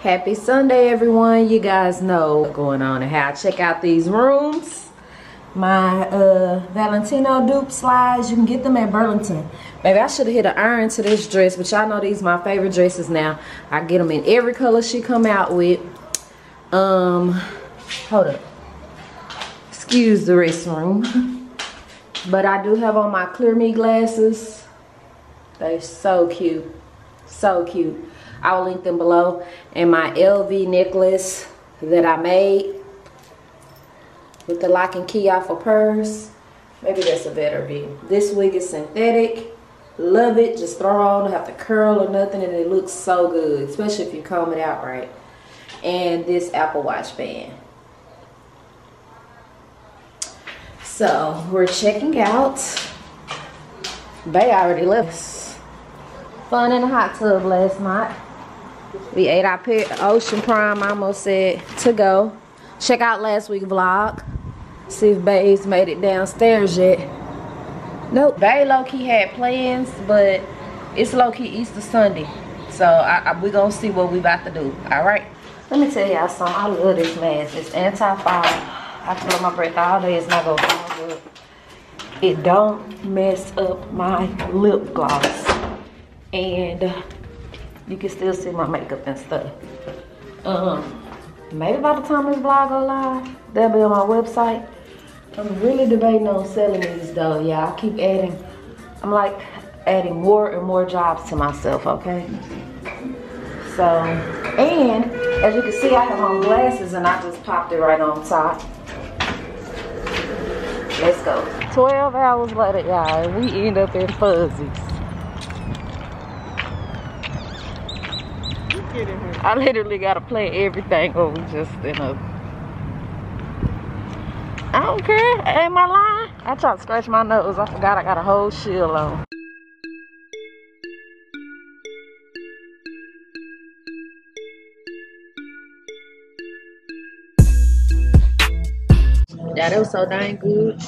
Happy Sunday, everyone. You guys know what's going on and how I check out these rooms. My uh, Valentino dupe slides, you can get them at Burlington. Maybe I should have hit an iron to this dress, but y'all know these my favorite dresses now. I get them in every color she come out with. Um, hold up. Excuse the restroom. but I do have on my Clear Me glasses. They're so cute. So cute. I will link them below. And my LV necklace that I made with the lock and key off a purse. Maybe that's a better view. This wig is synthetic. Love it. Just throw on. Don't have to curl or nothing. And it looks so good. Especially if you comb it out right. And this Apple Watch band. So, we're checking out. Bay already left. Fun in the hot tub last night. We ate our Ocean Prime, I almost said, to go. Check out last week's vlog. See if Bay's made it downstairs yet. Nope, Bay low-key had plans, but it's low-key Easter Sunday. So I, we gonna see what we about to do, all right? Let me tell y'all something, I love this mask. It's anti-fog. I blow my breath all day, it's not gonna feel good. It don't mess up my lip gloss. And you can still see my makeup and stuff. Um, maybe by the time this vlog go live, that'll be on my website. I'm really debating on selling these though. Yeah, I keep adding, I'm like adding more and more jobs to myself, okay? So, and as you can see, I have on glasses and I just popped it right on top. Let's go. 12 hours later, y'all, we end up in Fuzzy's. I literally gotta play everything over just in a. I don't care. Ain't my line. I tried to scratch my nose. I forgot I got a whole shield on. Yeah, that was so dang good.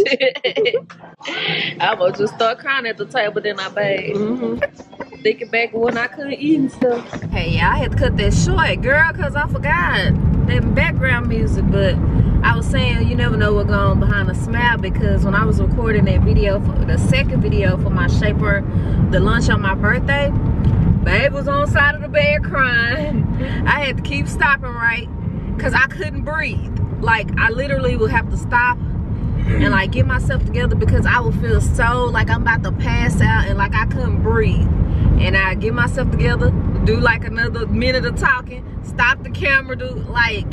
I was just start crying at the table, then I begged. Mm-hmm. Thinking back when I couldn't eat and stuff. Hey, yeah, I had to cut that short, girl, because I forgot that background music. But I was saying, you never know what's going on behind the smile because when I was recording that video, for the second video for my Shaper, the lunch on my birthday, babe was on side of the bed crying. I had to keep stopping right because I couldn't breathe. Like, I literally would have to stop Mm-hmm. and like get myself together because I would feel so like I'm about to pass out and like I couldn't breathe. And I get myself together, do like another minute of talking, stop the camera, do like.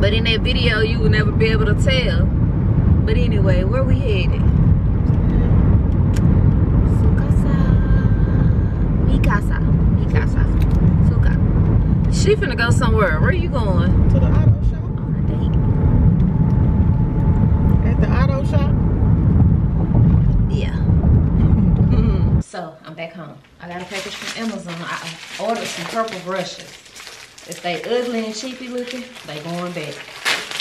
But in that video, you would never be able to tell. But anyway, where we headed? Mikasa. Mikasa. Suka. She finna go somewhere. Where you going? To the auto shop. At the auto shop? Yeah. so I'm back home. I got a package from Amazon. I ordered some purple brushes. If they ugly and cheapy looking, they going back.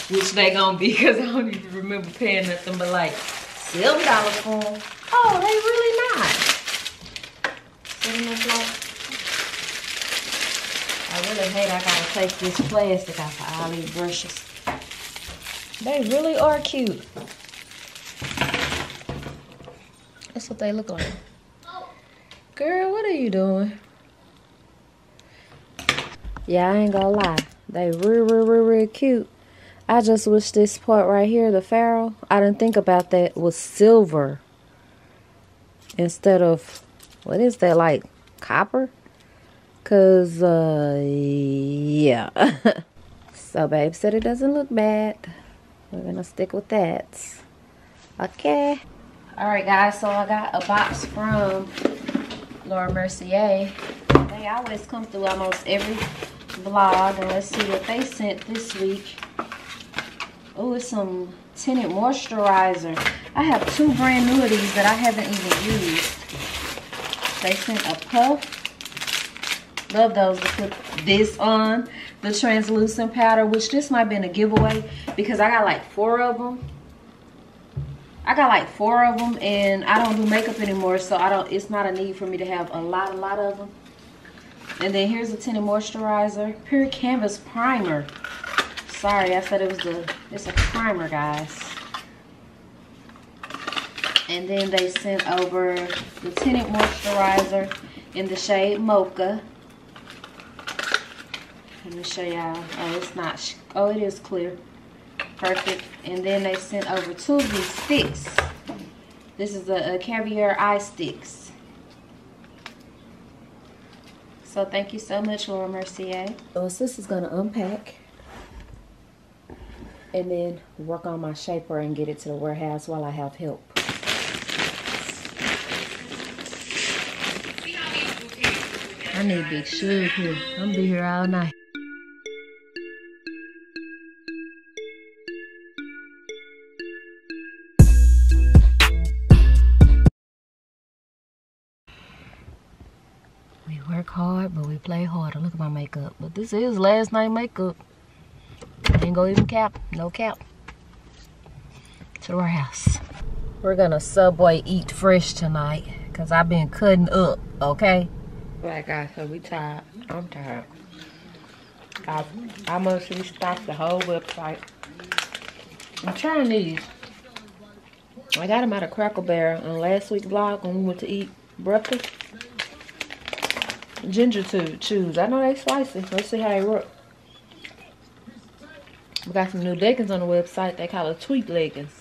Which they gonna be because I don't even remember paying nothing but like seven dollars for them. Oh, they really not. Seven. I really hate I gotta take this plastic off of all these brushes. They really are cute. That's what they look like. Girl, what are you doing? Yeah, I ain't gonna lie. They real, real, real, real cute. I just wish this part right here, the ferrule, I didn't think about that, was silver. Instead of, what is that, like copper? Cause, uh, yeah. so, babe said it doesn't look bad. We're gonna stick with that. Okay. Alright, guys, so I got a box from Laura Mercier. They always come through almost every vlog. And let's see what they sent this week. Oh, it's some tinted moisturizer. I have two brand new of these that I haven't even used. They sent a puff. Love those to put this on. The translucent powder, which this might have been a giveaway because I got like four of them. I got like four of them and I don't do makeup anymore. So I don't, it's not a need for me to have a lot, a lot of them. And then here's the tinted moisturizer. Pure Canvas Primer. Sorry, I said it was the, it's a primer, guys. And then they sent over the tinted moisturizer in the shade Mocha. Let me show y'all. Oh, it's not. Oh, it is clear. Perfect. And then they sent over two of these sticks. This is the caviar eye sticks. So thank you so much, Laura Mercier. So sis is gonna unpack and then work on my shaper and get it to the warehouse while I have help. I need big shoes here. I'm gonna be here all night. Play harder. Look at my makeup. But this is last night makeup. I Ain't gonna even cap. No cap. To our house. We're gonna Subway eat fresh tonight. Cause I've been cutting up, okay? Like I said, we tired. I'm tired. I almost restocked the whole website. I'm trying these. I got them out of Cracker Barrel on last week's vlog when we went to eat breakfast. Ginger to choose. I know they spicy. Let's see how they work. We got some new leggings on the website. They call it Tweet leggings.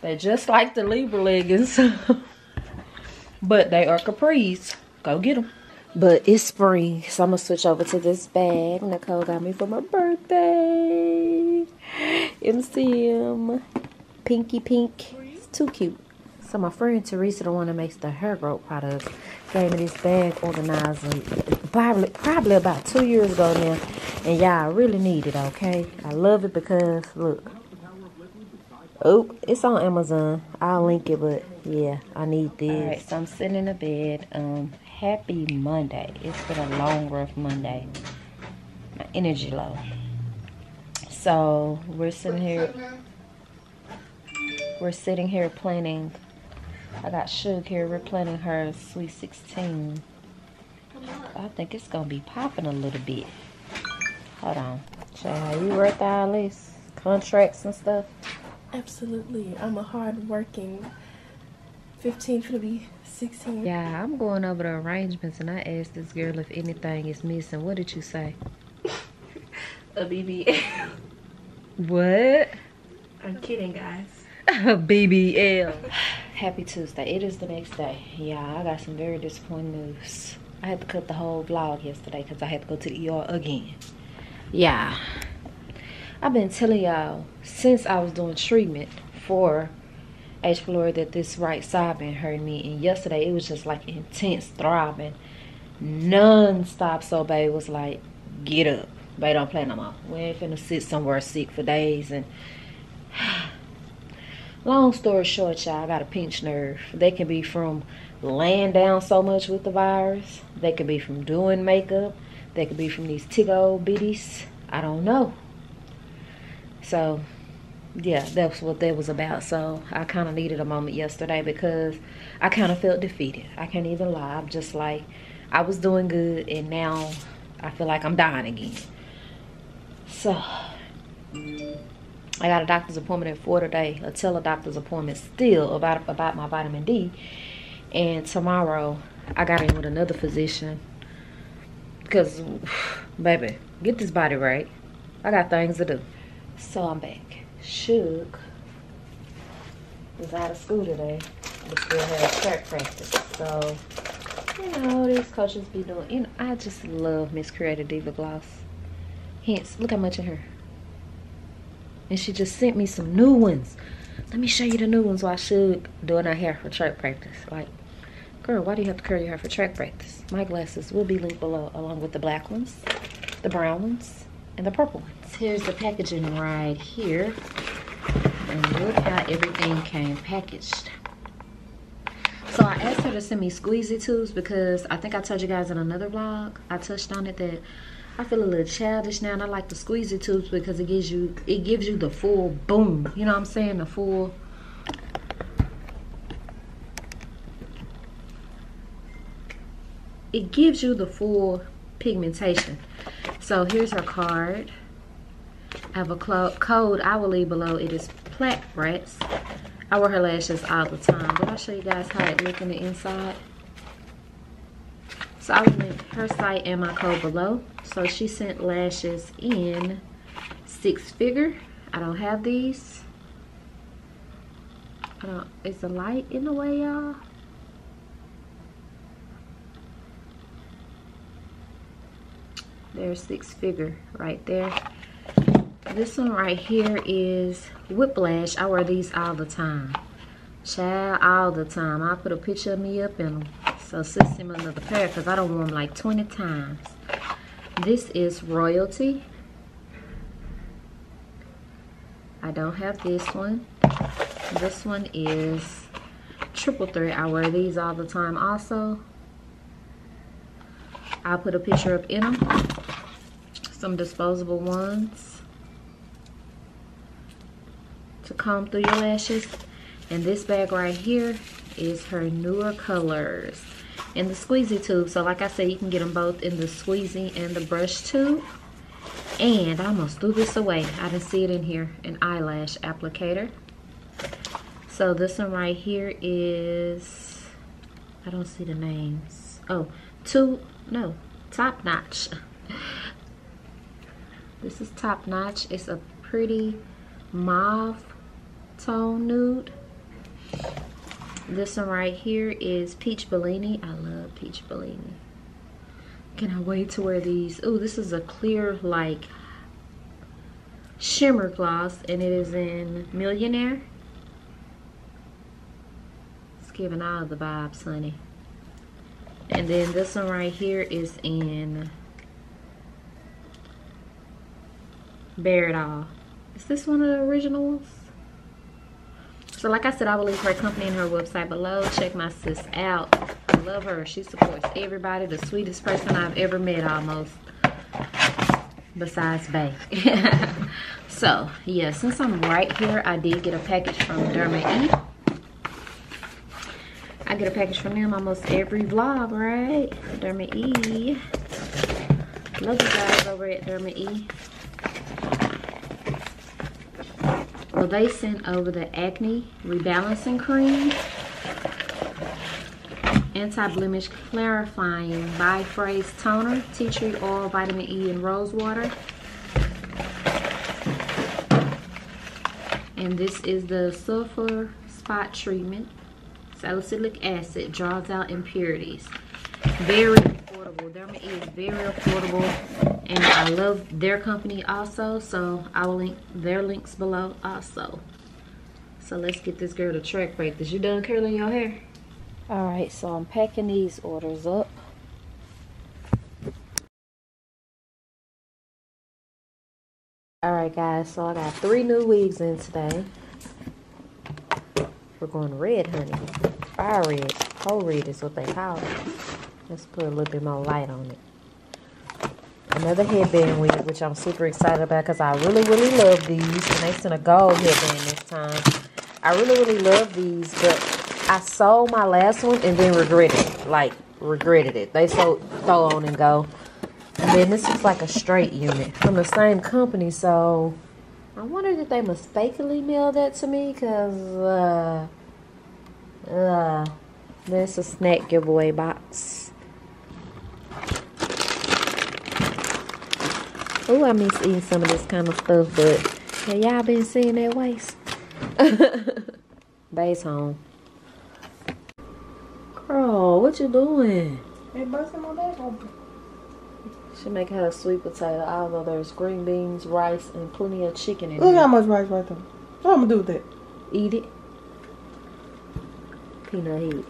They're just like the Libra leggings. but they are capris. Go get them. But it's spring, so I'm gonna switch over to this bag Nicole got me for my birthday. MCM Pinky Pink. It's too cute. So my friend Teresa, the one that makes the hair growth products, gave me this bag organizer probably probably about two years ago now. And y'all really need it, okay? I love it because look. Oh, it's on Amazon. I'll link it, but yeah, I need this. Alright, so I'm sitting in the bed. Um, happy Monday. It's been a long, rough Monday. My energy low. So we're sitting here. We're sitting here planning. I got Suge here. We're her Sweet 16. I think it's gonna be popping a little bit. Hold on. Child, you worth all this? Contracts and stuff? Absolutely. I'm a hard working 15 for to be 16. Yeah, I'm going over the arrangements and I asked this girl if anything is missing. What did you say? a BBL. What? I'm kidding, guys. BBL. Happy Tuesday. It is the next day. Yeah, I got some very disappointing news. I had to cut the whole vlog yesterday because I had to go to the ER again. Yeah. I've been telling y'all since I was doing treatment for H. pylori that this right side been hurting me. And yesterday it was just like intense throbbing. Non-stop. So baby was like, get up. Baby don't play no more. We ain't finna sit somewhere sick for days. And long story short, y'all, I got a pinched nerve. They can be from laying down so much with the virus. They could be from doing makeup. They could be from these tiggo bitties. I don't know. So, yeah, that's what that was about. So, I kind of needed a moment yesterday because I kind of felt defeated. I can't even lie. I'm just like, I was doing good and now I feel like I'm dying again. So, I got a doctor's appointment at 4 today. A tele-doctor's appointment still about, about my vitamin D. And tomorrow, I got in with another physician. Because, baby, get this body right. I got things to do. So I'm back. Shook was out of school today. But still has track practice. So, you know, these coaches be doing, know, I just love Miss Creative Diva Gloss. Hence, look how much in her. And she just sent me some new ones. Let me show you the new ones while Suge doing her hair for track practice. Like, girl, why do you have to curl your hair for track practice? My glasses will be linked below along with the black ones, the brown ones, and the purple ones. Here's the packaging right here. And look how everything came packaged. So I asked her to send me squeezy tubes because I think I told you guys in another vlog, I touched on it that I feel a little childish now, and I like the squeezy tubes because it gives you it gives you the full boom. You know what I'm saying? The full. It gives you the full pigmentation. So here's her card. I have a code I will leave below. It is Plat Brats. I wear her lashes all the time. But I show you guys how it looks in the inside? So I link her site and my code below. So she sent lashes in six figure. I don't have these. I don't, is the light in the way, y'all? There's six figure right there. This one right here is Whiplash. I wear these all the time. Child, all the time. I put a picture of me up in them. So sis him another pair because I don't wear them like 20 times. This is Royalty. I don't have this one. This one is Triple Threat. I wear these all the time also. I'll put a picture up in them. Some disposable ones to comb through your lashes. And this bag right here is her newer colors in the squeezy tube. So like I said, you can get them both in the squeezy and the brush tube. And I almost threw this away. I didn't see it in here. An eyelash applicator. So this one right here is, I don't see the names. Oh, two, no, top notch. This is top notch. It's a pretty mauve tone nude. This one right here is Peach Bellini. I love Peach Bellini. Can I wait to wear these? Oh, this is a clear like shimmer gloss and it is in Millionaire. It's giving all the vibes, honey. And then this one right here is in Bare It All. Is this one of the originals? So like I said, I will leave her company and her website below. Check my sis out. I love her. She supports everybody. The sweetest person I've ever met almost. Besides Bay. so, yeah, since I'm right here, I did get a package from Derma E. I get a package from them almost every vlog, right? Derma E. Love you guys over at Derma E. They sent over the Acne Rebalancing Cream. Anti-blemish clarifying bi-phase toner, tea tree oil, vitamin E, and rose water. And this is the sulfur spot treatment. Salicylic acid draws out impurities. Very affordable. Derma is very affordable and I love their company also so I will link their links below also. So let's get this girl to track break this. You done curling your hair? All right so I'm packing these orders up. All right guys so I got three new wigs in today. We're going red honey. Fire red. Whole red is what they call it let's put a little bit more light on it another headband wig, which I'm super excited about because I really, really love these. And they sent a gold headband this time. I really, really love these, but I sold my last one and then regretted it. Like, regretted it. They sold throw on and go. And then this is like a straight unit from the same company, so I wonder if they mistakenly mailed that to me because, uh, uh, there's a snack giveaway box. Oh, I miss eating some of this kind of stuff, but have y'all been seeing that waste? Bay's home. Girl, what you doing? They busting my back open. Should make her a sweet potato, although there's green beans, rice, and plenty of chicken in Look how much rice right there. What I'm gonna do with that? Eat it. Peanut head.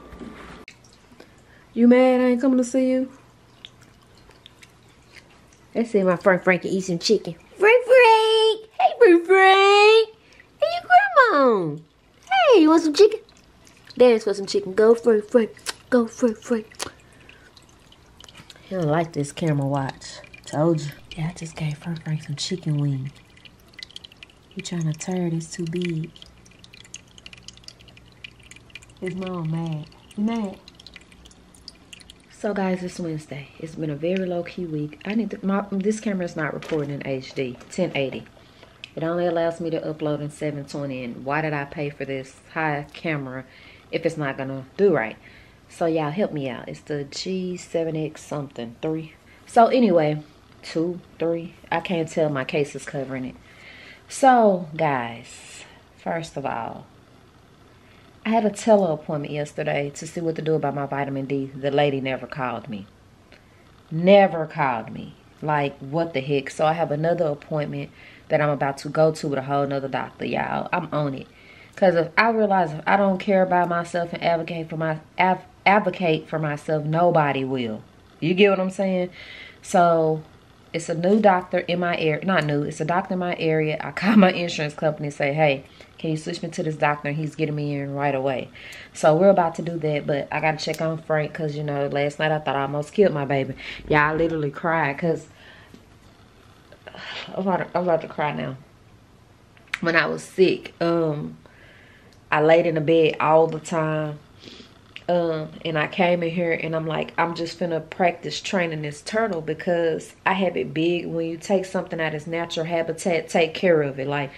You mad I ain't coming to see you? Let's see my friend Frankie eat some chicken. Frank Frank! Hey Frank Frank! Hey your grandma! Hey, you want some chicken? Daddy's for some chicken. Go Frank Frank. Go Frank Frank. He don't like this camera watch. Told you. Yeah, I just gave Frank Frank some chicken wing. He trying to turn it. It's too big. His mom mad. Mad? So guys, it's Wednesday. It's been a very low-key week. I need to, my this camera is not recording in HD 1080. It only allows me to upload in 720 and why did I pay for this high camera if it's not gonna do right? So y'all help me out. It's the G7X something 3. So anyway, 2, 3. I can't tell my case is covering it. So guys, first of all, I had a tele appointment yesterday to see what to do about my vitamin D. The lady never called me. Never called me. Like, what the heck? So I have another appointment that I'm about to go to with a whole nother doctor, y'all. I'm on it. Because if I realize if I don't care about myself and advocate for my av advocate for myself, nobody will. You get what I'm saying? So it's a new doctor in my area. Not new. It's a doctor in my area. I call my insurance company and say, hey, can you switch me to this doctor? He's getting me in right away. So we're about to do that. But I got to check on Frank because, you know, last night I thought I almost killed my baby. Yeah, I literally cried because I'm I'm about to cry now. When I was sick, um, I laid in the bed all the time um, and I came in here and I'm like, I'm just finna practice training this turtle because I have it big. When you take something out of its natural habitat, take care of it. Like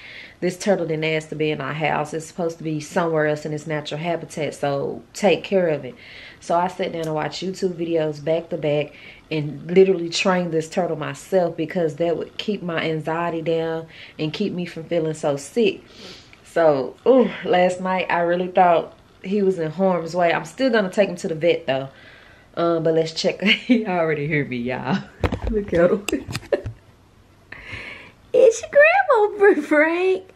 this turtle didn't ask to be in our house. It's supposed to be somewhere else in its natural habitat. So take care of it. So I sat down and watched YouTube videos back to back and literally train this turtle myself because that would keep my anxiety down and keep me from feeling so sick. So, ooh, last night I really thought he was in harm's way. I'm still gonna take him to the vet though. Um, but let's check. he already heard me, y'all. Look at him. it's your grandma, Frank.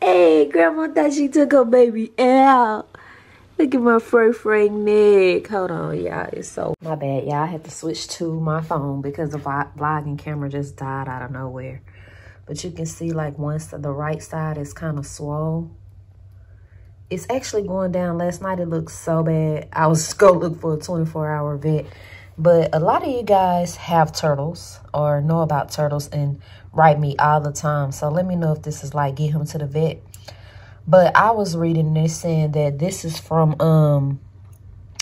Hey, grandma thought she took her baby out. Look at my fur Frank neck. Hold on, y'all. It's so my bad, y'all. I had to switch to my phone because the vlogging camera just died out of nowhere. But you can see like once the right side is kind of swole it's actually going down. Last night it looked so bad. I was to look for a 24-hour vet. But a lot of you guys have turtles or know about turtles and write me all the time. So let me know if this is like get him to the vet. But I was reading this saying that this is from um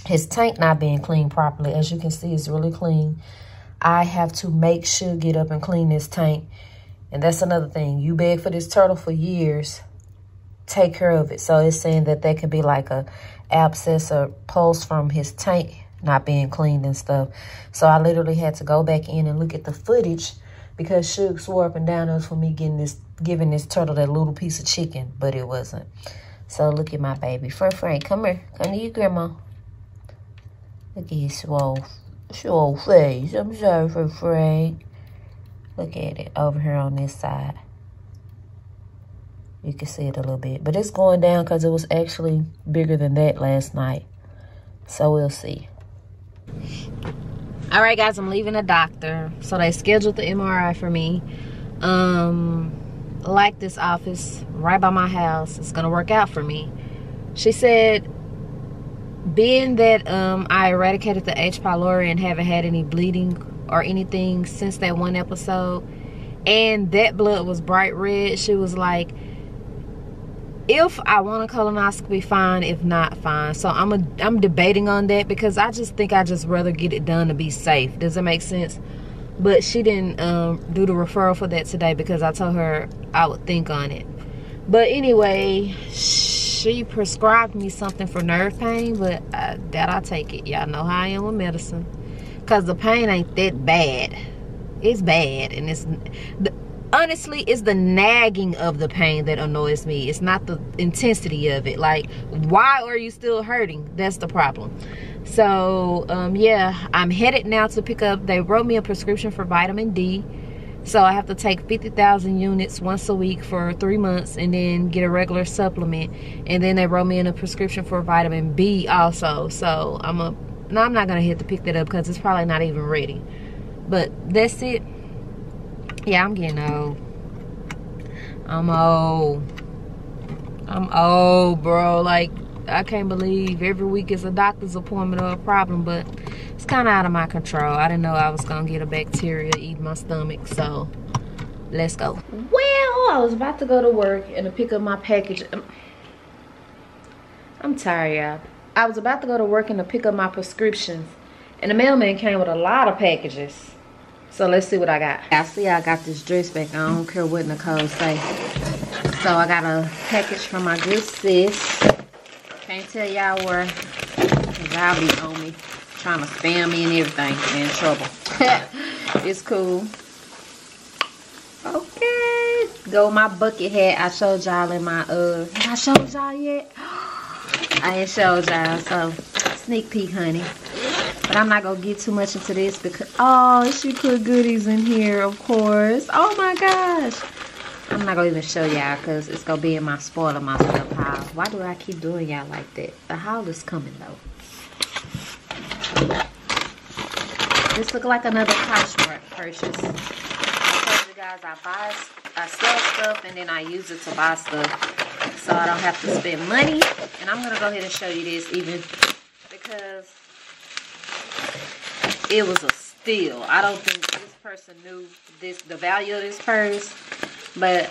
his tank not being cleaned properly. As you can see, it's really clean. I have to make sure get up and clean this tank. And that's another thing. You beg for this turtle for years take care of it. So it's saying that there could be like a abscess or pulse from his tank not being cleaned and stuff. So I literally had to go back in and look at the footage because Suge swore up and down it was for me getting this, giving this turtle that little piece of chicken, but it wasn't. So look at my baby. Frank, Frank, come here. Come to your grandma. Look at his swole, swole face. I'm sorry for Frank. Look at it over here on this side. You can see it a little bit. But it's going down because it was actually bigger than that last night. So we'll see. All right, guys, I'm leaving the doctor. So they scheduled the MRI for me. Um, like this office right by my house. It's to work out for me. She said, being that um, I eradicated the H. pylori and haven't had any bleeding or anything since that one episode, and that blood was bright red, she was like, if I want a colonoscopy, fine. If not, fine. So I'm a, I'm debating on that because I just think I just rather get it done to be safe. Does that make sense? But she didn't um, do the referral for that today because I told her I would think on it. But anyway, she prescribed me something for nerve pain, but I, that I take it. Y'all know how I am with medicine. Because the pain ain't that bad. It's bad. And it's... The, honestly it's the nagging of the pain that annoys me. It's not the intensity of it. Like why are you still hurting? That's the problem. So um, yeah i'm headed now to pick up they wrote me a prescription for vitamin d. So i have to take 50,000 units once a week for three months and then get a regular supplement. And then they wrote me in a prescription for vitamin b also. So i'm a no i'm not gonna hit to pick that up because it's probably not even ready. But that's it yeah, I'm getting old. I'm old. I'm old, bro. Like, I can't believe every week is a doctor's appointment or a problem, but it's kind of out of my control. I didn't know I was going to get a bacteria eat my stomach, so let's go. Well, I was about to go to work and to pick up my package. Um, I'm tired, y'all. I was about to go to work and to pick up my prescriptions And the mailman came with a lot of packages. So let's see what I got. I see I got this dress back. I don't care what Nicole say. So I got a package from my good sis. Can't tell y'all where. Y'all be on me. Trying to spam me and everything. in trouble. it's cool. Okay. Go my bucket hat. I showed y'all in my uh I showed y'all yet? I showed y'all, so sneak peek, honey. But I'm not gonna get too much into this because oh, she put goodies in here, of course. Oh my gosh. I'm not gonna even show y'all because it's gonna be in my spoiler my stuff pile. Why do I keep doing y'all like that? The haul is coming though. This look like another Poshmark purchase. Guys I buy, I sell stuff and then I use it to buy stuff, so I don't have to spend money. And I'm gonna go ahead and show you this even because it was a steal. I don't think this person knew this the value of this purse, but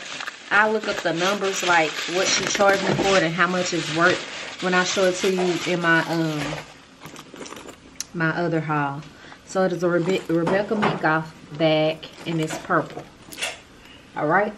I look up the numbers like what she charged me for it and how much it's worth when I show it to you in my um my other haul. So it is a Rebe Rebecca Minkoff bag and it's purple. All right.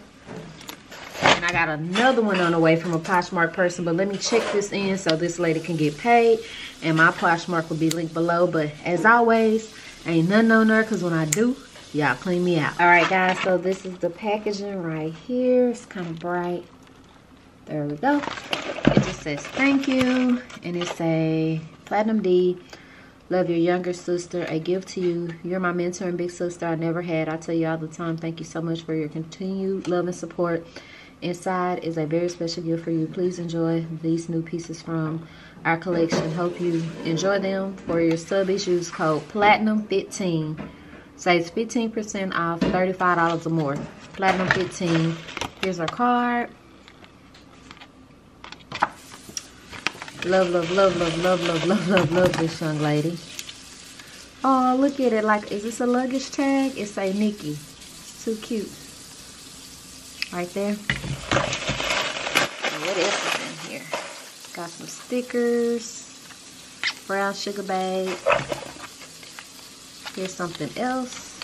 And I got another one on the way from a Poshmark person, but let me check this in so this lady can get paid. And my Poshmark will be linked below. But as always, ain't nothing on there because when I do, y'all clean me out. All right, guys. So this is the packaging right here. It's kind of bright. There we go. It just says thank you. And it's a Platinum D Love your younger sister. A gift to you. You're my mentor and big sister I never had. I tell you all the time, thank you so much for your continued love and support. Inside is a very special gift for you. Please enjoy these new pieces from our collection. Hope you enjoy them. For your subbies, use code PLATINUM15. Saves 15% off, $35 or more. Platinum 15. Here's our card. Love, love, love, love, love, love, love, love, love this young lady. Oh, look at it. Like, is this a luggage tag? It's a Nikki. Too cute. Right there. And what else is in here? Got some stickers. Brown sugar bag. Here's something else.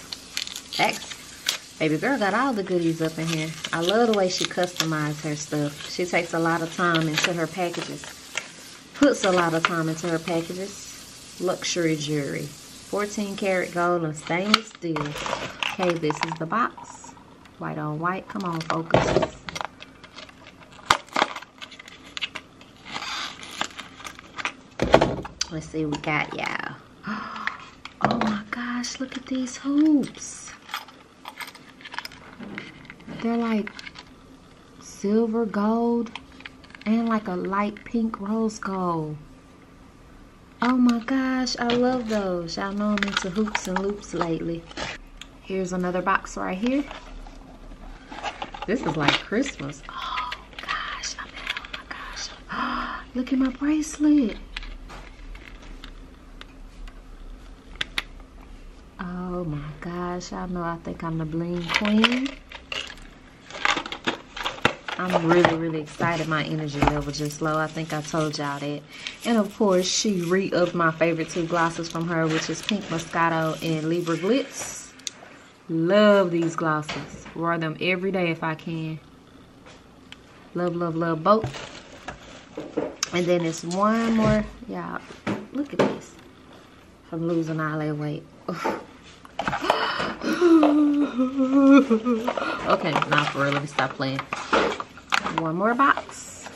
X. Baby girl got all the goodies up in here. I love the way she customized her stuff. She takes a lot of time into her packages puts a lot of time into her packages. Luxury jewelry. 14 karat gold and stainless steel. Okay, this is the box. White on white. Come on, focus. Let's see what we got, y'all. Oh my gosh, look at these hoops. They're like silver gold and like a light pink rose gold. Oh my gosh, I love those. Y'all know I'm into hoops and loops lately. Here's another box right here. This is like Christmas. Oh gosh, I mean, oh my gosh. Look at my bracelet. Oh my gosh, I know I think I'm the bling queen. I'm really, really excited. My energy level just low. I think I told y'all that. And of course, she re-upped my favorite two glosses from her, which is Pink Moscato and Libra Glitz. Love these glosses. Wear them every day if I can. Love, love, love both. And then it's one more. Y'all, look at this. I'm losing all that weight. okay, not for real. Let me stop playing one more box.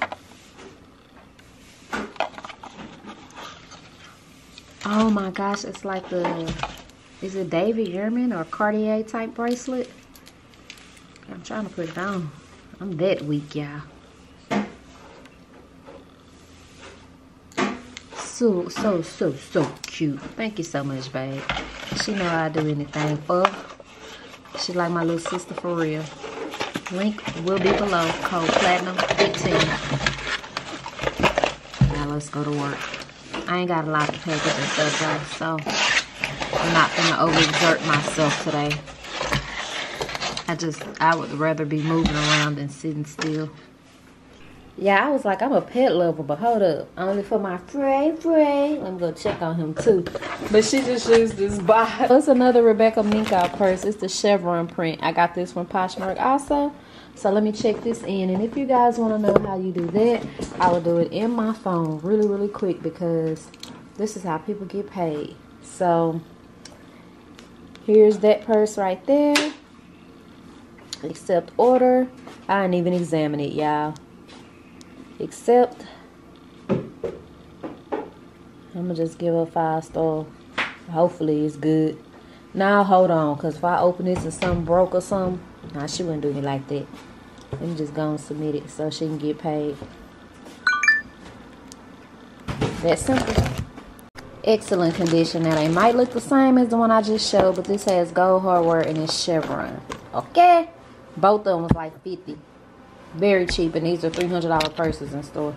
Oh my gosh, it's like the, is it David Yurman or Cartier type bracelet? I'm trying to put it on. I'm that weak, y'all. So, so, so, so cute. Thank you so much, babe. She know I'd do anything for She like my little sister for real. Link will be below. Code Platinum 15. Now let's go to work. I ain't got a lot of papers and stuff so I'm not gonna overexert myself today. I just, I would rather be moving around than sitting still. Yeah, I was like, I'm a pet lover, but hold up. Only for my Frey Frey. Let me go check on him too. But she just used this box. It's another Rebecca Minkoff purse. It's the chevron print. I got this from Poshmark also. So let me check this in. And if you guys want to know how you do that, I will do it in my phone really, really quick because this is how people get paid. So here's that purse right there. Accept order. I didn't even examine it, y'all. Accept. I'm gonna just give her five star. Hopefully it's good. Now hold on, cause if I open this and something broke or something, nah, she wouldn't do me like that. Let me just go and submit it so she can get paid. That's simple. Excellent condition. Now they might look the same as the one I just showed, but this has gold hardware and it's chevron. Okay? Both of them was like 50 Very cheap, and these are $300 purses in store.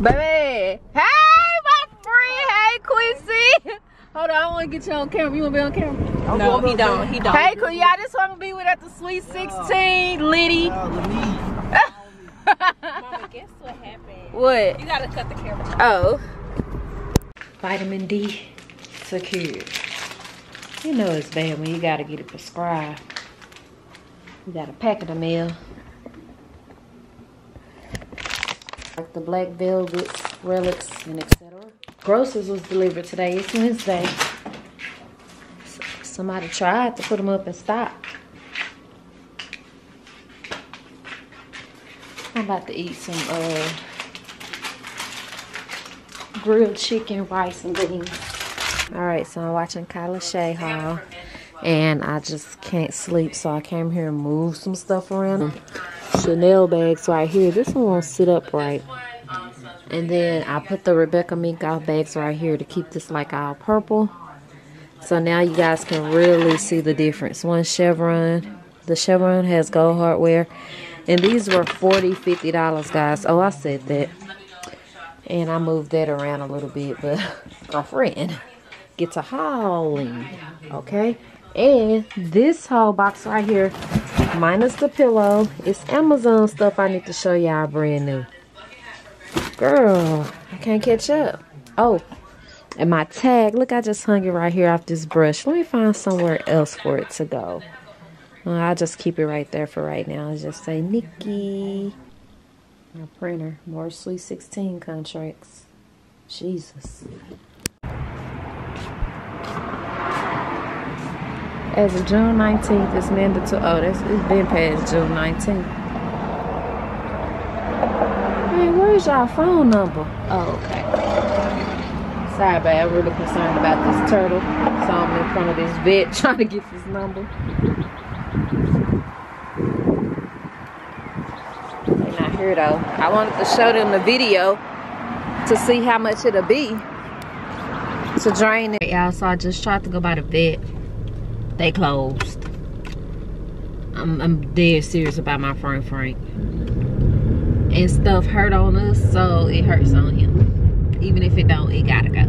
Baby! Hey, my friend! Hey, Quincy! Hold on, I want to get you on camera. You want to be on camera? No, he don't. He don't. Hey, cool. Y'all just want to be with at the Sweet 16, Liddy. Mama, guess what happened? What? You gotta cut the camera. Oh. Vitamin D secured. You know it's bad when you gotta get it prescribed. You got a pack of the mail. Like the black velvets, relics, and etc. Groceries was delivered today. It's Wednesday. Somebody tried to put them up in stock. I'm about to eat some uh grilled chicken, rice, and beans. All right, so I'm watching Kyla Shea Hall, and I just can't sleep, so I came here and moved some stuff around. Chanel bags right here. This one won't sit up right. And then I put the Rebecca Minkoff bags right here to keep this like all purple. So now you guys can really see the difference. One chevron. The chevron has gold hardware. And these were $40, $50, guys. Oh, I said that. And I moved that around a little bit, but my friend gets a hauling. Okay? And this whole box right here, minus the pillow, it's Amazon stuff I need to show y'all brand new. Girl, I can't catch up. Oh, and my tag, look, I just hung it right here off this brush. Let me find somewhere else for it to go. Uh, I'll just keep it right there for right now. I'll just say Nikki. My printer. More Sweet 16 contracts. Jesus. As of June 19th, it's mandatory. Oh, that's, it's been past June 19th. Hey, where's y'all phone number? Oh, okay. Sorry, babe. I'm really concerned about this turtle. So I'm in front of this vet trying to get his number. They're not here though. I wanted to show them the video to see how much it'll be to drain it. Y'all, so I just tried to go by the vet. They closed. I'm, I'm dead serious about my friend Frank. And stuff hurt on us, so it hurts on him. Even if it don't, it gotta go.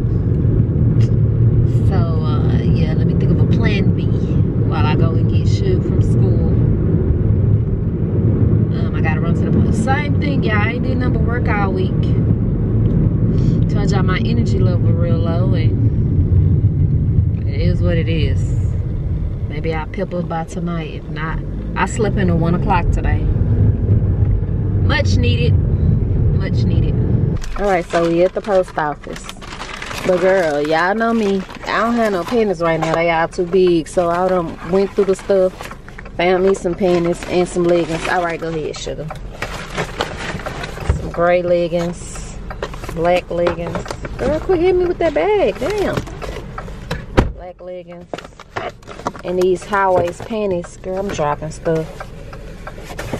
So, uh, yeah, let me think of a plan B while I go and get Suge from school. Um, I gotta run to the post. Same thing, y'all. I ain't did number work all week. Told y'all my energy level real low, and it is what it is. Maybe I'll pipple by tonight. If not, I slept in at 1 o'clock today. Much needed. Much needed. Alright, so we at the post office. But girl, y'all know me. I don't have no panties right now. They all too big. So I done went through the stuff. Found me some panties and some leggings. Alright, go ahead, sugar. Some gray leggings. Black leggings. Girl, quit hitting me with that bag. Damn. Black leggings. And these high-waist panties. Girl, I'm dropping stuff.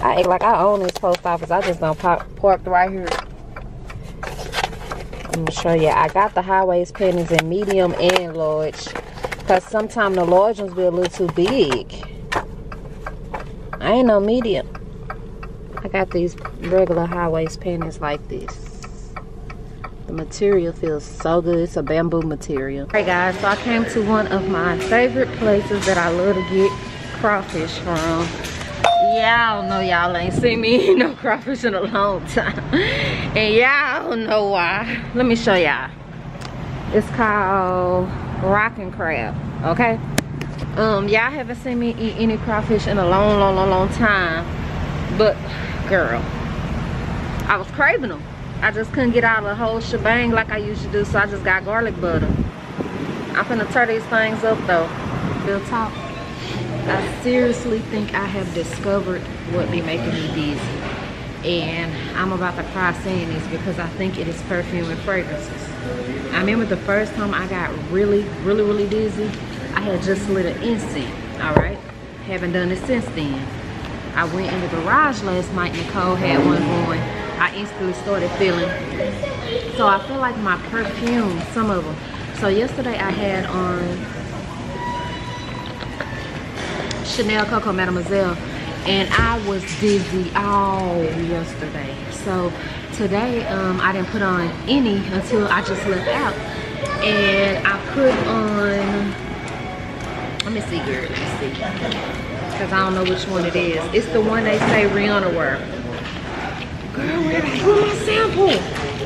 I act like I own this post office. I just don't park parked right here. I'm gonna show you. I got the high-waist panties in medium and large. Cause sometimes the large ones be a little too big. I ain't no medium. I got these regular high-waist panties like this. The material feels so good. It's a bamboo material. Alright guys, so I came to one of my favorite places that I love to get crawfish from. Y'all know y'all ain't seen me no crawfish in a long time. And y'all know why. Let me show y'all. It's called rocking crab, okay? Um, y'all haven't seen me eat any crawfish in a long, long, long, long time. But, girl, I was craving them. I just couldn't get out of the whole shebang like I usually do, so I just got garlic butter. I'm finna tear these things up though. Real talk. I seriously think I have discovered what be making me dizzy. And I'm about to cry saying this because I think it is perfume and fragrances. I remember the first time I got really, really, really dizzy, I had just lit an incense, all right? Haven't done it since then. I went in the garage last night, Nicole had one going. I instantly started feeling. So I feel like my perfume, some of them. So yesterday I had on Chanel Coco Mademoiselle and I was dizzy all yesterday. So today um, I didn't put on any until I just left out. And I put on, let me see here, let me see. Because I don't know which one it is. It's the one they say Rihanna wear. Girl, where did I put my sample?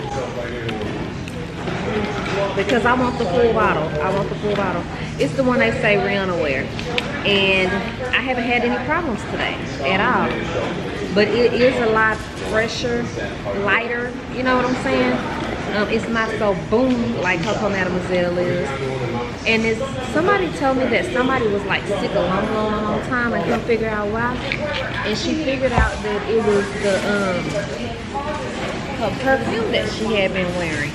because I want the full bottle. I want the full bottle. It's the one they say Rihanna wear. And I haven't had any problems today at all. But it is a lot fresher, lighter, you know what I'm saying? Um, it's not so boom like Coco Mademoiselle is. And it's, somebody told me that somebody was like sick a long, long, long time and couldn't figure out why. And she figured out that it was the um, her perfume that she had been wearing.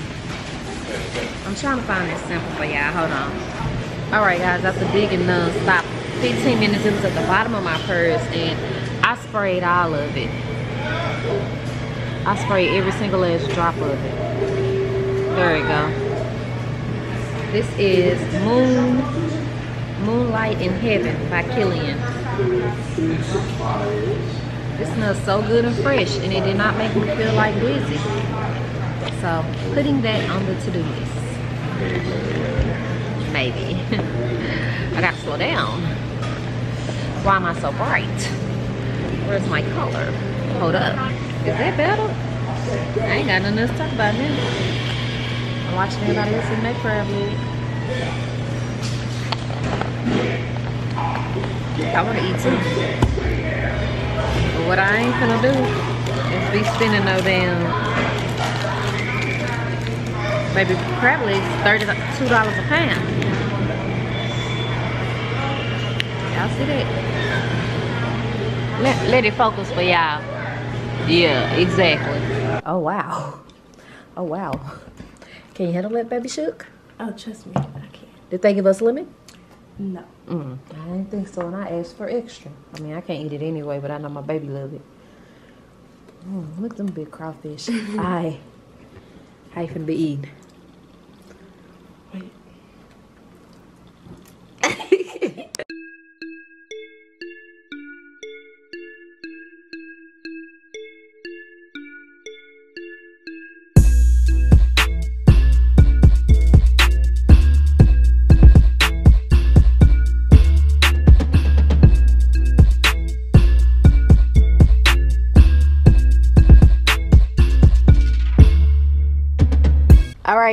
I'm trying to find this sample for y'all. Hold on. All right, guys, that's after digging non-stop, 15 minutes, it was at the bottom of my purse, and I sprayed all of it. I sprayed every single last drop of it. There we go. This is Moon, Moonlight in Heaven by Kilian. This smells so good and fresh, and it did not make me feel like dizzy. So, putting that on the to-do list. Maybe. I gotta slow down. Why am I so bright? Where's my color? Hold up. Is that better? I ain't got nothing to talk about now. I'm watching everybody else in their crab leg. I wanna eat too. But what I ain't gonna do is be spending no damn maybe crab legs, $32 a pound. Y'all see that? Let, let it focus for y'all. Yeah, exactly. Oh, wow. Oh, wow. Can you handle that, baby shook? Oh, trust me, I can. Did they give us lemon? No. Mm, I didn't think so, and I asked for extra. I mean, I can't eat it anyway, but I know my baby love it. Mm, look at them big crawfish. I, I finna be eating. Wait.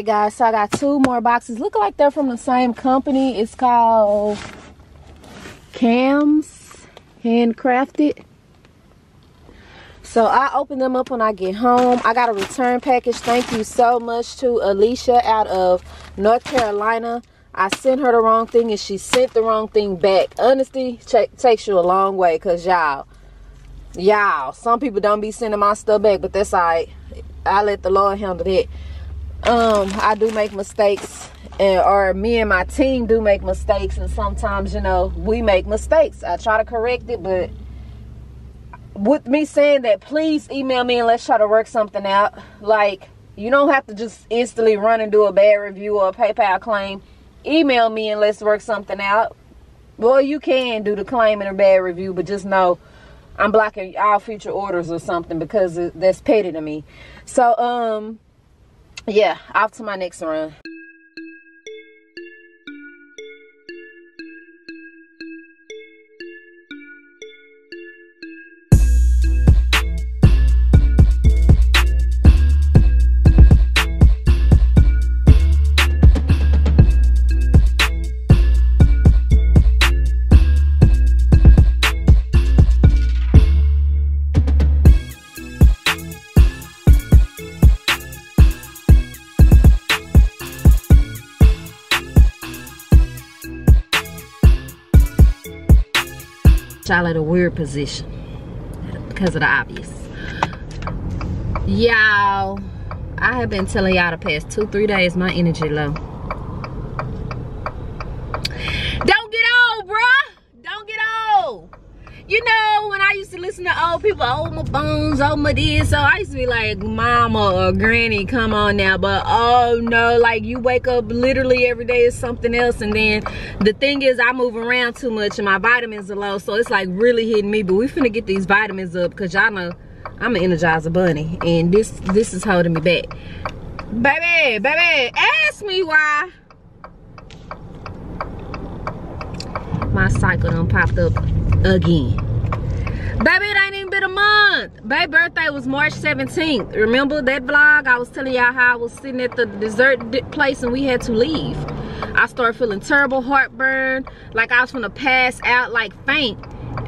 right, guys. So I got two more boxes. Look like they're from the same company. It's called Cams Handcrafted. So I open them up when I get home. I got a return package. Thank you so much to Alicia out of North Carolina. I sent her the wrong thing and she sent the wrong thing back. Honesty takes you a long way because y'all, y'all, some people don't be sending my stuff back, but that's all right. I let the Lord handle that um i do make mistakes and or me and my team do make mistakes and sometimes you know we make mistakes. I try to correct it but with me saying that please email me and let's try to work something out. Like you don't have to just instantly run and do a bad review or a paypal claim. Email me and let's work something out. Well you can do the claim and a bad review but just know i'm blocking all future orders or something because that's petty to me. So um yeah, off to my next run. Y'all at a weird position because of the obvious. Y'all, I have been telling y'all the past two, three days my energy low. Don't get old, bruh. Don't get old. You know, when I used to listen to old people, oh my bones, oh my this, so I used to be like, mama or granny, come on now. But oh no, like you wake up literally every day is something else. And then the thing is I move around too much and my vitamins are low. So it's like really hitting me. But we finna get these vitamins up because y'all know I'm an energizer bunny. And this this is holding me back. Baby, baby, ask me why. My cycle done popped up again. Baby, it ain't even been a month. Baby birthday was March 17th. Remember that vlog? I was telling y'all how I was sitting at the dessert place and we had to leave. I started feeling terrible heartburn, like I was gonna pass out, like faint.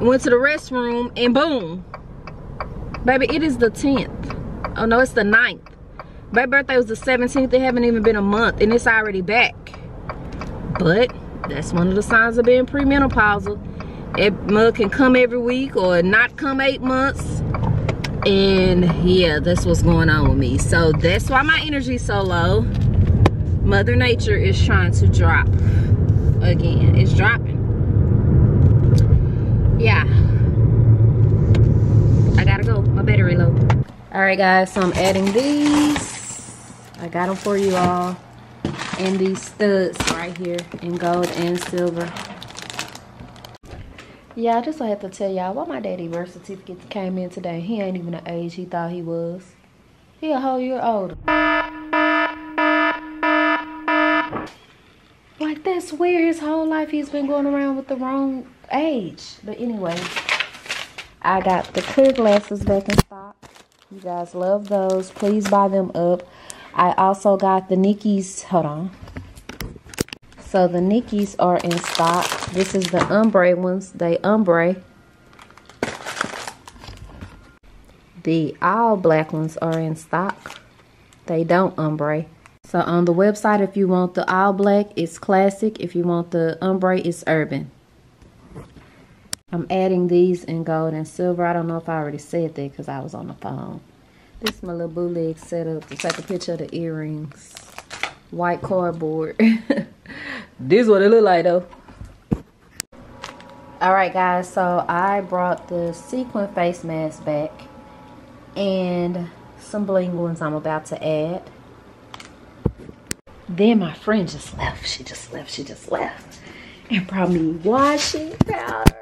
Went to the restroom and boom. Baby, it is the 10th. Oh no, it's the 9th. Baby birthday was the 17th. It haven't even been a month and it's already back. But that's one of the signs of being premenopausal it mug can come every week or not come eight months. And yeah that's what's going on with me. So that's why my energy's so low. Mother nature is trying to drop again. It's dropping. Yeah. I gotta go. My battery low. All right guys so i'm adding these. I got them for you all. And these studs right here in gold and silver yeah, I just have to tell y'all why my daddy birth certificate came in today. He ain't even the age he thought he was. He a whole year older. Like that's weird. His whole life he's been going around with the wrong age. But anyway, I got the clear glasses back in stock. You guys love those. Please buy them up. I also got the Nikki's. Hold on. So the Nikki's are in stock. This is the ombre ones. They ombre. The all black ones are in stock. They don't ombre. So on the website, if you want the all black, it's classic. If you want the ombre, it's urban. I'm adding these in gold and silver. I don't know if I already said that because I was on the phone. This is my little bootleg setup to take a picture of the earrings. White cardboard. this is what it look like though all right guys so i brought the sequin face mask back and some bling ones i'm about to add. Then my friend just left. She just left. She just left and brought me washing powder.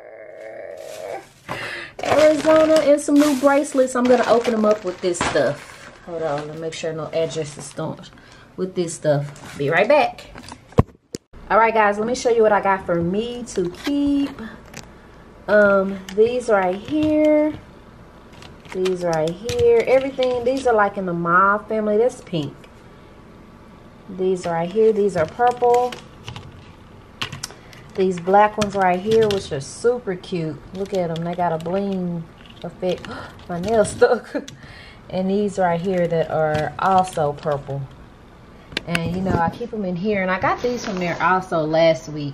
Arizona and some new bracelets. I'm gonna open them up with this stuff. Hold on let me make sure no addresses don't with this stuff. Be right back. All right guys let me show you what i got for me to keep um these right here. These right here. Everything these are like in the mauve family. That's pink. These right here these are purple. These black ones right here which are super cute. Look at them they got a bling effect. My nail stuck. And these right here that are also purple. And you know I keep them in here. And I got these from there also last week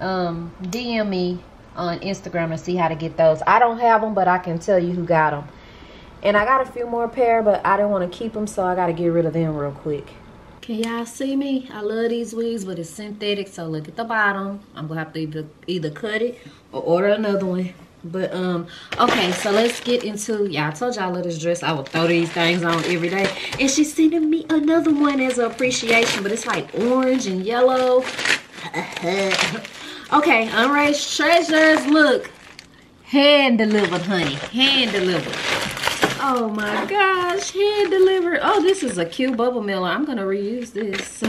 um DM me on Instagram and see how to get those. I don't have them but I can tell you who got them and I got a few more pair but I didn't want to keep them so I got to get rid of them real quick. Can y'all see me? I love these wigs but it's synthetic so look at the bottom. I'm gonna have to either either cut it or order another one. But um okay so let's get into yeah i told y'all I love this dress. I will throw these things on every day. And she's sending me another one as an appreciation but it's like orange and yellow okay unraised treasures look hand delivered honey hand delivered oh my gosh hand delivered oh this is a cute bubble miller i'm gonna reuse this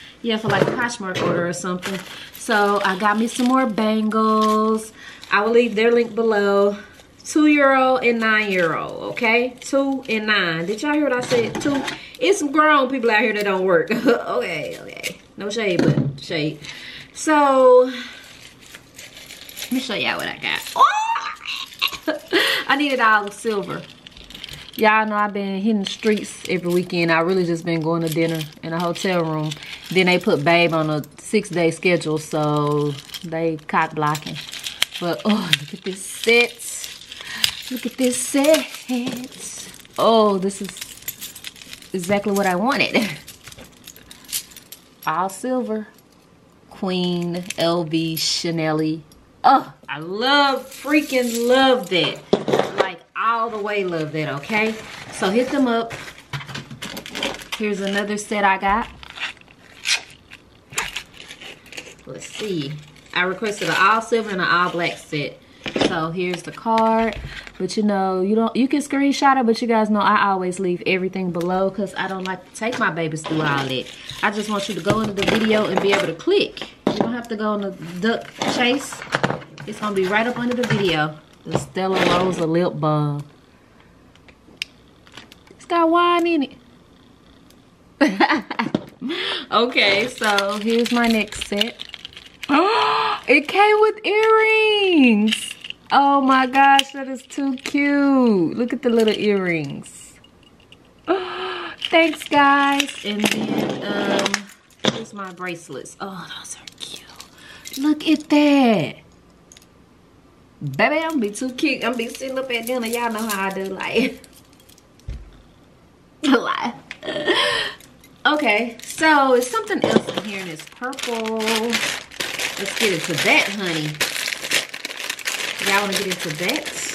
yeah for like a poshmark order or something so i got me some more bangles I will leave their link below. Two euro and nine euro, okay? Two and nine. Did y'all hear what I said? Two. It's some grown people out here that don't work. okay, okay. No shade, but shade. So, let me show y'all what I got. Oh! I needed all silver. Y'all know I've been hitting the streets every weekend. I really just been going to dinner in a hotel room. Then they put Babe on a six-day schedule, so they caught blocking. But oh, look at this set. Look at this set. Oh, this is exactly what I wanted. All silver. Queen LV Chanel. Oh, I love, freaking love that. Like all the way love that, okay? So hit them up. Here's another set I got. Let's see. I requested an all silver and an all black set. So here's the card. But you know, you don't you can screenshot it, but you guys know I always leave everything below because I don't like to take my babies through all that. I just want you to go into the video and be able to click. You don't have to go on the duck chase. It's gonna be right up under the video. The Stella Rosa lip balm. It's got wine in it. okay, so here's my next set. it came with earrings. Oh my gosh, that is too cute. Look at the little earrings. Thanks, guys. And then, um, here's my bracelets. Oh, those are cute. Look at that. Baby, I'm be too cute. I'm be sitting up at dinner. Y'all know how I do, like, a lot. Okay, so it's something else in here and it's purple. Let's get into that, honey. Y'all want to get into that?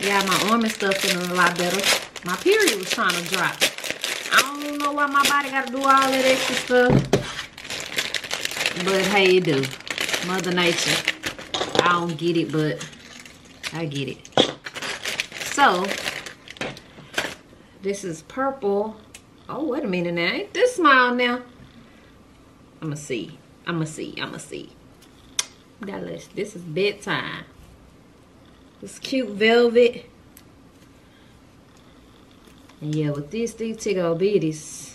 Yeah, my arm and stuff feeling a lot better. My period was trying to drop. I don't know why my body got to do all that extra stuff. But hey, it do. Mother Nature. I don't get it, but I get it. So, this is purple. Oh, wait a minute now. Ain't this small now? I'ma see. I'ma see. I'ma see. Dallas, this is bedtime. This cute velvet. And yeah, with these these tickle bitties,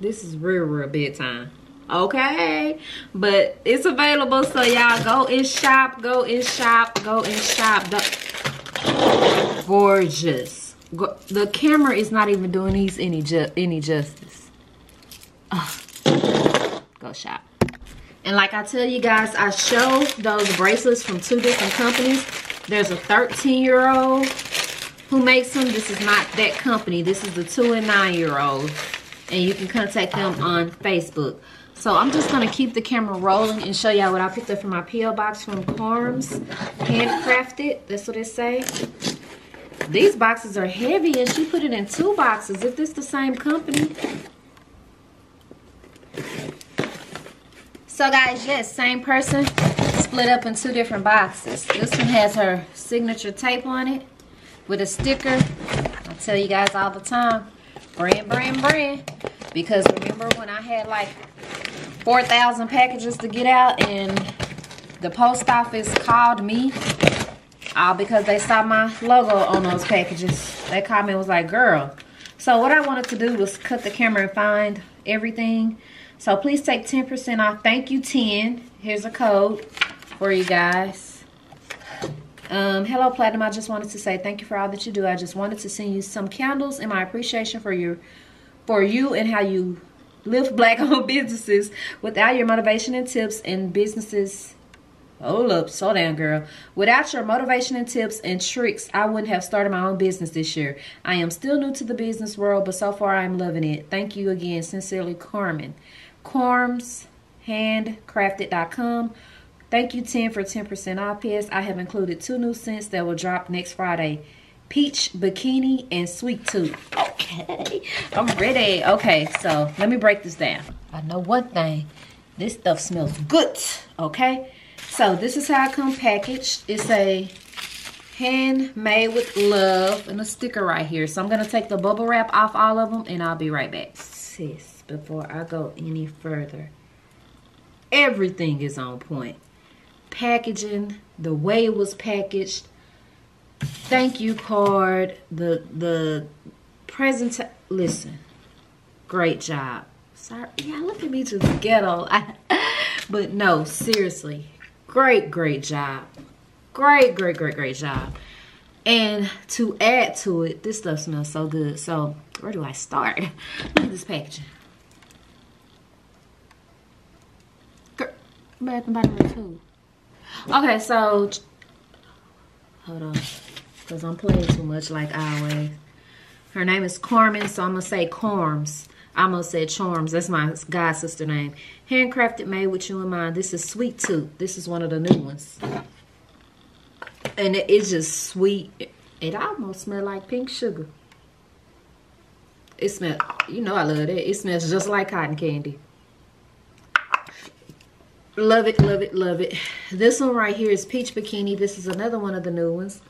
this is real, real bedtime. Okay, but it's available, so y'all go and shop, go and shop, go and shop. The gorgeous. Go the camera is not even doing these any ju any justice. Oh, go shop. And like I tell you guys, I show those bracelets from two different companies. There's a 13 year old who makes them. This is not that company. This is the two and nine year old. And you can contact them on Facebook. So I'm just gonna keep the camera rolling and show y'all what I picked up from my P.O. box from Corms. Handcrafted, that's what it say. These boxes are heavy and she put it in two boxes. If this is the same company, So guys, yes, same person, split up in two different boxes. This one has her signature tape on it with a sticker. I tell you guys all the time, brand, brand, brand. Because remember when I had like 4,000 packages to get out and the post office called me all because they saw my logo on those packages. They called me and was like, girl. So what I wanted to do was cut the camera and find everything so please take 10% off. Thank you, 10. Here's a code for you guys. Um, hello, Platinum. I just wanted to say thank you for all that you do. I just wanted to send you some candles in my appreciation for your, for you and how you lift black-owned businesses without your motivation and tips and businesses Hold up, slow down, girl. Without your motivation and tips and tricks, I wouldn't have started my own business this year. I am still new to the business world, but so far I'm loving it. Thank you again. Sincerely, Carmen. Cormshandcrafted.com. Thank you, 10 for 10% off. P.S. I have included two new scents that will drop next Friday. Peach Bikini and Sweet Tooth. Okay, I'm ready. Okay, so let me break this down. I know one thing. This stuff smells good, okay? So this is how it comes packaged. It's a handmade with love and a sticker right here. So I'm going to take the bubble wrap off all of them and I'll be right back. Sis before I go any further. Everything is on point. Packaging, the way it was packaged, thank you card, the the present. Listen, great job. Sorry, yeah, look at me just ghetto. but no, seriously, great, great job. Great, great, great, great job. And to add to it, this stuff smells so good. So where do I start? Look at this packaging. Bath and Body Works who? Okay, so hold on, cause I'm playing too much like always. Her name is Carmen, so I'm gonna say Corms. I almost said Charms. That's my god sister name. Handcrafted, made with you in mind. This is Sweet Tooth. This is one of the new ones, and it's just sweet. It almost smells like pink sugar. It smells, you know, I love it. It smells just like cotton candy. Love it, love it, love it. This one right here is Peach Bikini. This is another one of the new ones.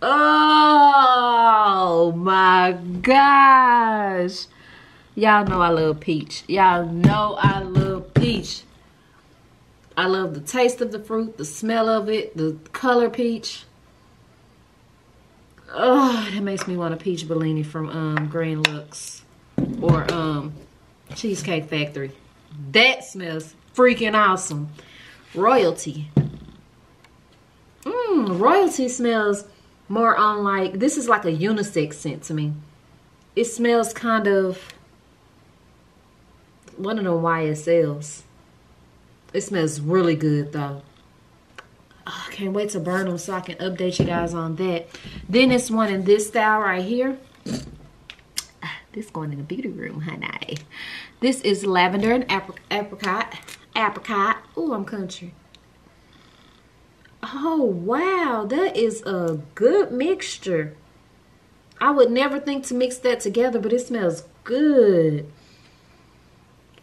Oh my gosh. Y'all know I love peach. Y'all know I love peach. I love the taste of the fruit, the smell of it, the color peach. Oh, that makes me want a peach Bellini from um, Grand Lux or um, Cheesecake Factory. That smells freaking awesome. Royalty. Mmm, royalty smells more on like, this is like a unisex scent to me. It smells kind of one of the YSLs. It smells really good though. Oh, I can't wait to burn them so I can update you guys on that. Then it's one in this style right here. Ah, this going in the beauty room, honey. This is lavender and apricot. Apricot. Oh, I'm country. Oh, wow. That is a good mixture. I would never think to mix that together, but it smells good.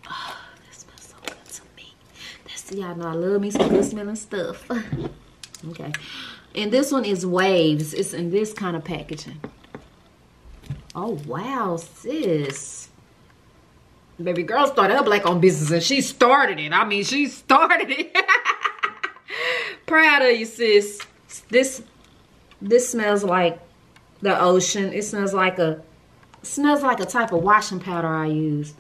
Oh, that smells so good to me. That's y'all know I love me some good smelling stuff. okay. And this one is Waves. It's in this kind of packaging. Oh, wow, sis. Baby girl started her black on business and she started it. I mean, she started it. Proud of you, sis. This this smells like the ocean. It smells like a smells like a type of washing powder I use.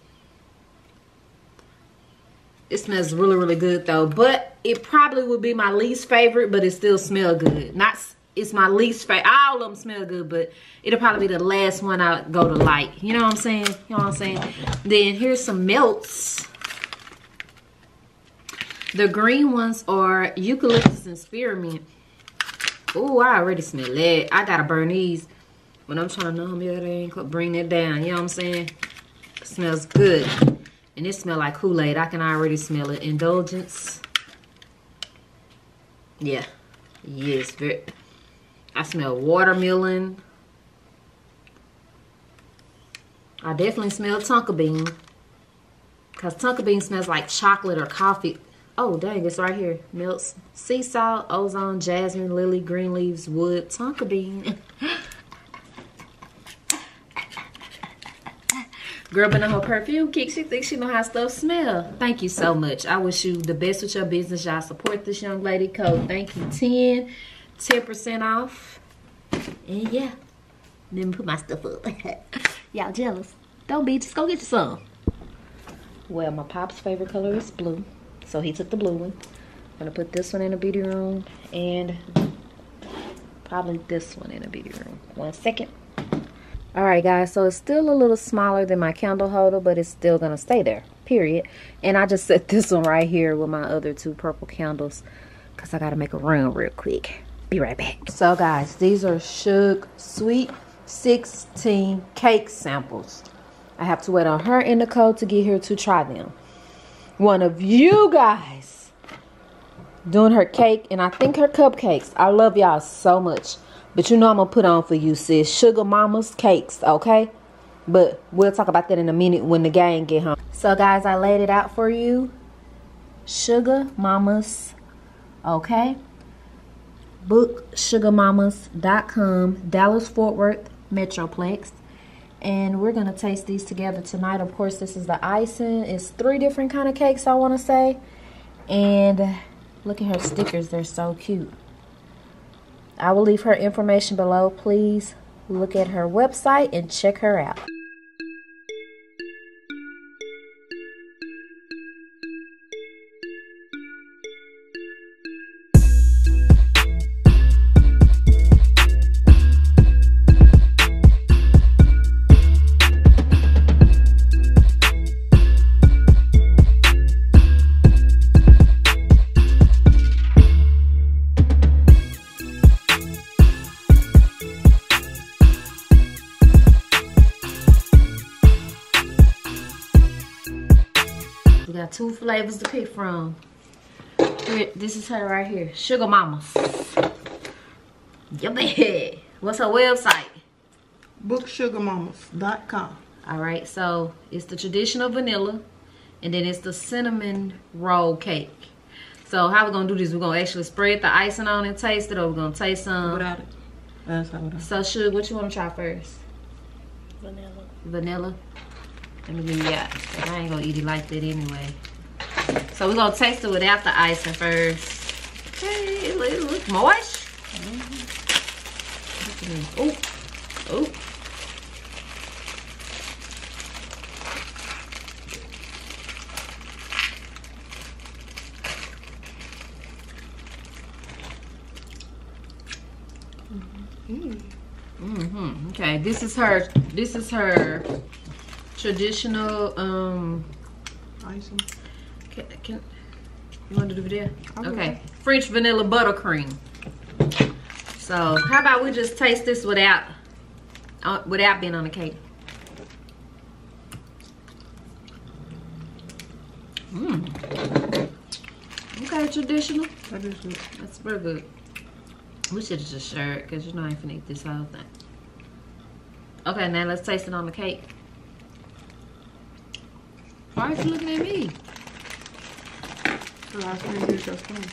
It smells really, really good though. But it probably would be my least favorite, but it still smell good. Not it's my least favorite. All of them smell good, but it'll probably be the last one I go to like. You know what I'm saying? You know what I'm saying? Then here's some melts. The green ones are eucalyptus and spearmint. Oh, I already smell that. I gotta burn these when I'm trying to numb it and bring it down. You know what I'm saying? It smells good. And it smells like Kool-Aid. I can already smell it. Indulgence. Yeah. Yes, very I smell watermelon. I definitely smell tonka bean. Because tonka bean smells like chocolate or coffee. Oh, dang, it's right here. Melts, sea salt, ozone, jasmine, lily, green leaves, wood, tonka bean. Girl been her perfume kick. She thinks she know how stuff smell. Thank you so much. I wish you the best with your business. Y'all support this young lady code. Thank you 10. 10% off. And yeah, let me put my stuff up. Y'all jealous? Don't be, just go get you some. Well, my pop's favorite color is blue. So he took the blue one. I'm gonna put this one in the beauty room and probably this one in the beauty room. One second. All right, guys, so it's still a little smaller than my candle holder, but it's still gonna stay there, period. And I just set this one right here with my other two purple candles because I gotta make a run real quick. Be right back. So guys, these are Shug Sweet 16 cake samples. I have to wait on her in the code to get here to try them. One of you guys doing her cake and I think her cupcakes. I love y'all so much. But you know I'm going to put on for you, sis. Sugar Mama's cakes, okay? But we'll talk about that in a minute when the gang get home. So guys, I laid it out for you. Sugar Mamas, okay? booksugarmamas.com, Dallas Fort Worth Metroplex. And we're going to taste these together tonight. Of course, this is the icing. It's three different kind of cakes, I want to say. And look at her stickers. They're so cute. I will leave her information below. Please look at her website and check her out. Two flavors to pick from. This is her right here. Sugar Mamas. Yummy. What's her website? Booksugarmamas.com. All right, so it's the traditional vanilla, and then it's the cinnamon roll cake. So how we're gonna do this? We're gonna actually spread the icing on and taste it, or we're gonna taste some. Without it. That's how it is. So Sugar, what you wanna try first? Vanilla. Vanilla. Let me give you that. I ain't gonna eat it like that anyway. So we're gonna taste it without the icing first. Okay, it look, it look moist. Oh, oh. Mm-hmm. Okay, this is her. This is her traditional. Um, Icing. can, can you want to do the video? I'll Okay, French vanilla buttercream. So how about we just taste this without, uh, without being on the cake? Mmm. Okay, traditional. That is good. That's very good. We should have just shared because you know I ain't finna eat this whole thing. Okay, now let's taste it on the cake. Looking at me? The last one is spoon.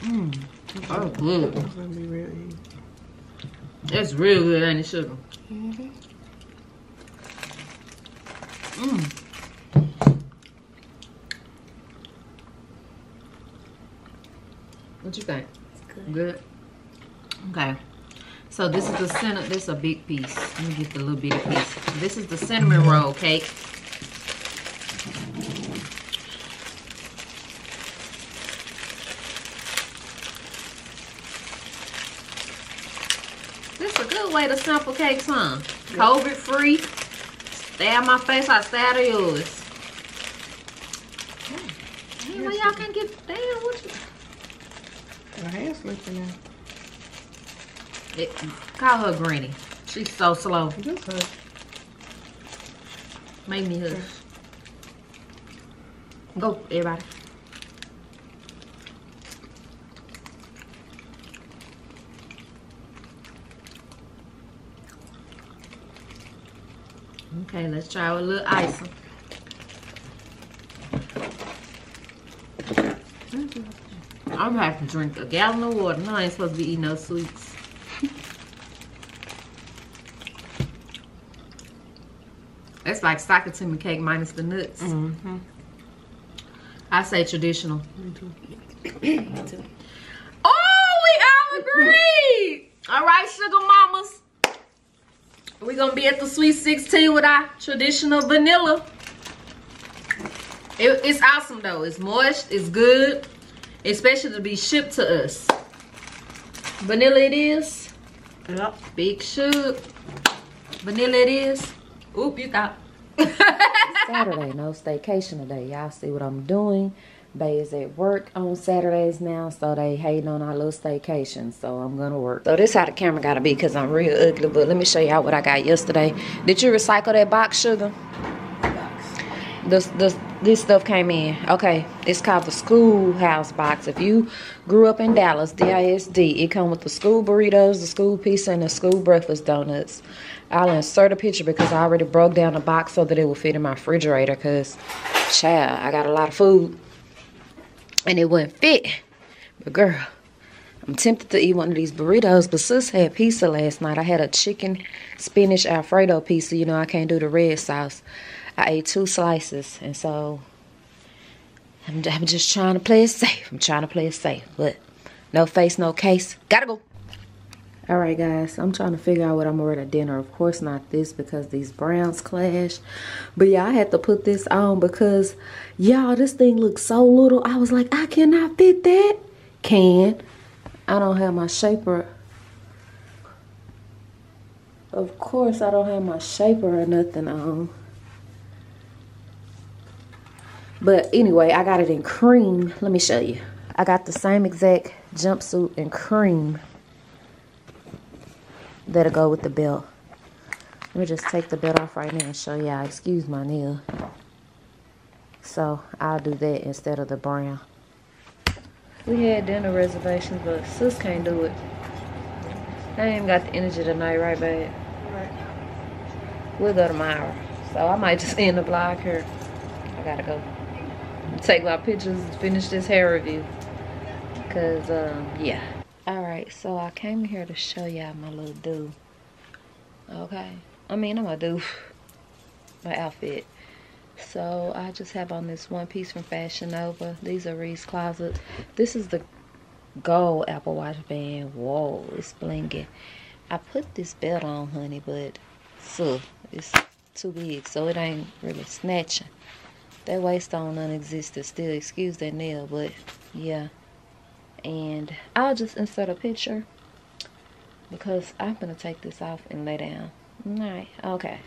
Mmm. Oh, good. It's gonna be real easy. That's real good, ain't it, sugar? Mm-hmm. Mmm. What you think? It's good. Good. Okay. So this is the center. This is a big piece. Let me get the little bitty piece. This is the cinnamon roll cake. This is a good way to sample cakes, huh? COVID free. Stay out my face, I stay out of yours. Oh, damn, well, y'all can get damn what you My hand's slipping now. It, call her Granny. She's so slow. Just hush. Make me hush. Go, everybody. Okay, let's try with a little icing. I'm gonna have to drink a gallon of water. No, I ain't supposed to be eating no sweets. It's like Sakatimi cake minus the nuts. Mm-hmm. I say traditional. Me too. Me too. Oh, we all agree. all right, sugar mamas. We're gonna be at the Sweet 16 with our traditional vanilla. It- it's awesome though. It's moist, it's good, especially to be shipped to us. Vanilla it is. Yep. Big shoot. Vanilla it is. Oop, you thought. Saturday, no staycation today. Y'all see what I'm doing. Bay is at work on Saturdays now, so they hating on our little staycation. So I'm gonna work. So this how the camera gotta be because I'm real ugly. But let me show y'all what I got yesterday. Did you recycle that box sugar? This this this stuff came in. Okay, it's called the schoolhouse box. If you grew up in Dallas, DISD, it come with the school burritos, the school pizza, and the school breakfast donuts. I'll insert a picture because I already broke down the box so that it will fit in my refrigerator. Cause, child, I got a lot of food, and it wouldn't fit. But girl, I'm tempted to eat one of these burritos. But sis had pizza last night. I had a chicken spinach Alfredo pizza. You know I can't do the red sauce. I ate two slices, and so I'm, I'm just trying to play it safe. I'm trying to play it safe, but no face, no case. Gotta go. All right, guys. I'm trying to figure out what I'm gonna wear to dinner. Of course, not this because these browns clash. But yeah, I had to put this on because y'all, this thing looks so little. I was like, I cannot fit that. Can I don't have my shaper. Of course, I don't have my shaper or nothing on. But anyway, I got it in cream. Let me show you. I got the same exact jumpsuit in cream that'll go with the belt. Let me just take the belt off right now and show y'all. Excuse my nail. So I'll do that instead of the brown. We had dinner reservations, but sis can't do it. I ain't even got the energy tonight, right, babe? Right. We'll go tomorrow. So I might just end the vlog here. I gotta go. Take my pictures, finish this hair review. Cause um yeah. Alright, so I came here to show y'all my little do. Okay. I mean I'm gonna do my outfit. So I just have on this one piece from Fashion Nova. These are Reese Closet. This is the gold Apple Watch band. Whoa, it's blinking. I put this belt on, honey, but so it's too big, so it ain't really snatching. That waist on non-existent still. Excuse that nail, but yeah. And I'll just insert a picture because I'm gonna take this off and lay down. Alright, okay.